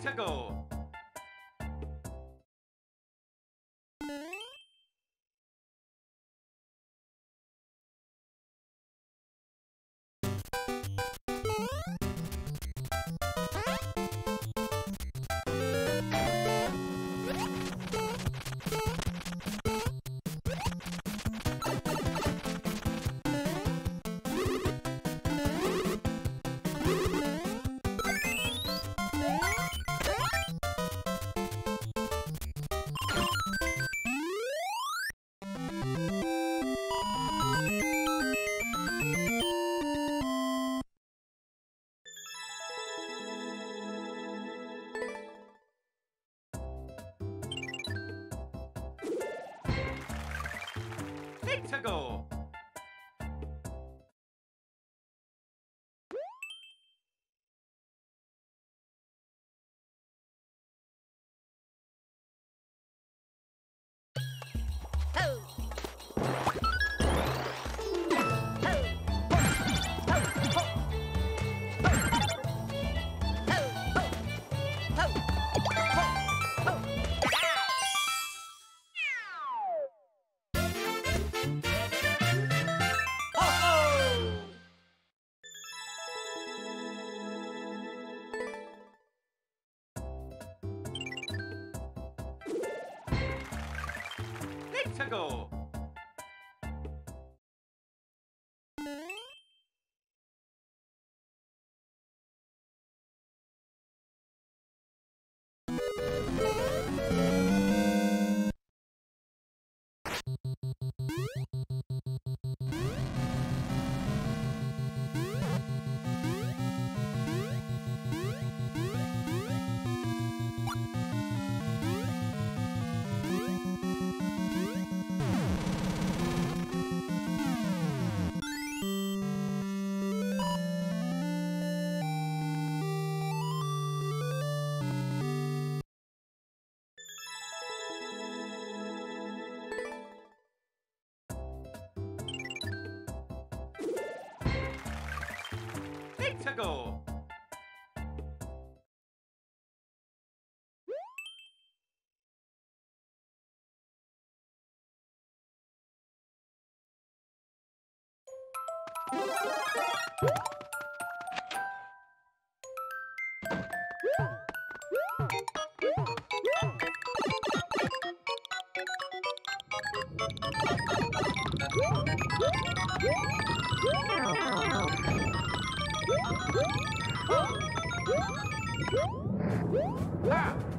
to go. To go. spectacle! To go. Eight Ah!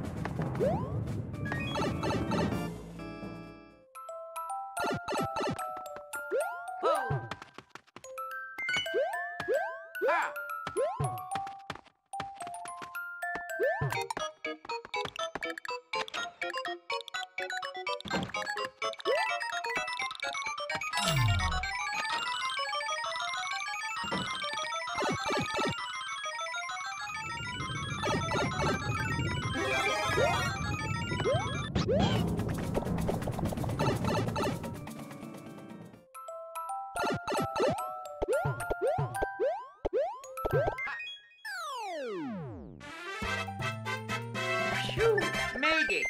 Phew, made it.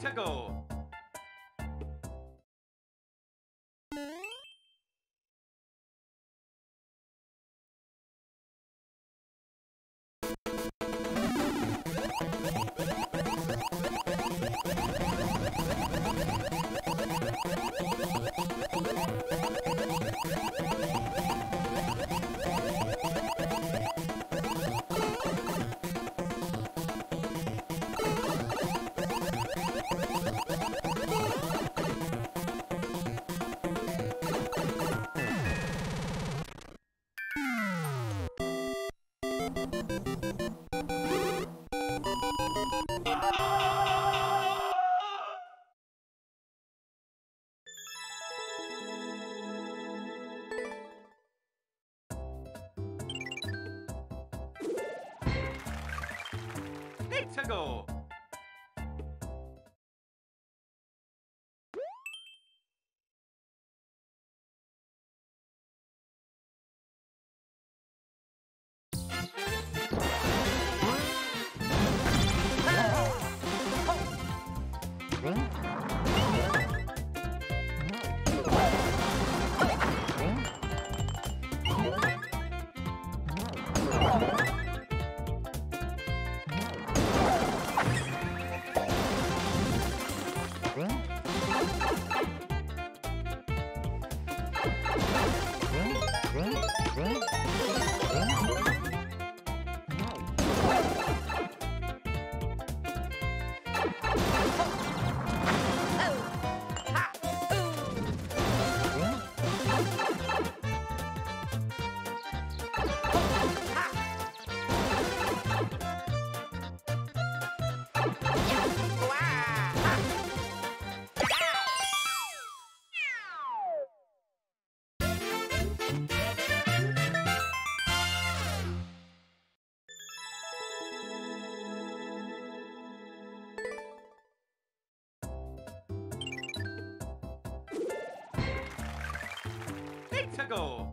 To go. Let's go! Mexico.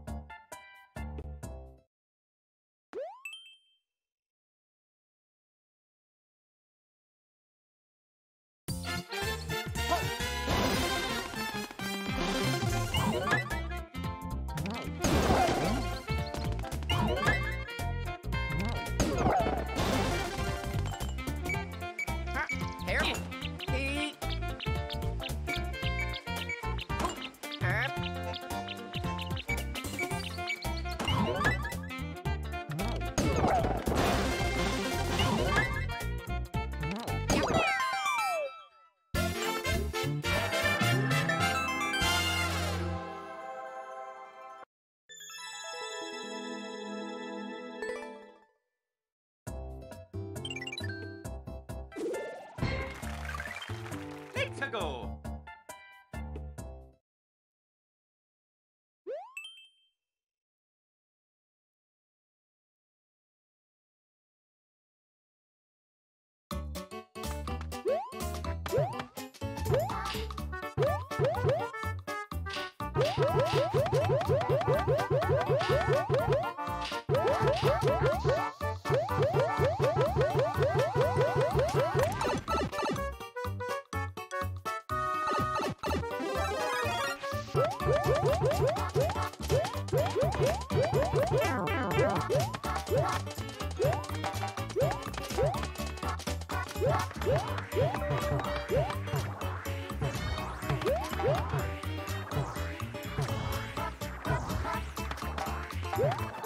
Yeah.